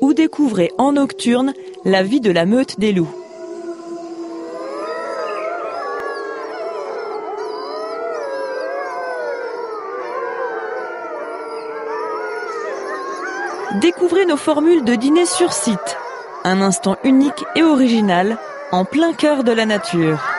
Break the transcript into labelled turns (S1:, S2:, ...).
S1: ou découvrez en nocturne la vie de la meute des loups. Découvrez nos formules de dîner sur site. Un instant unique et original en plein cœur de la nature.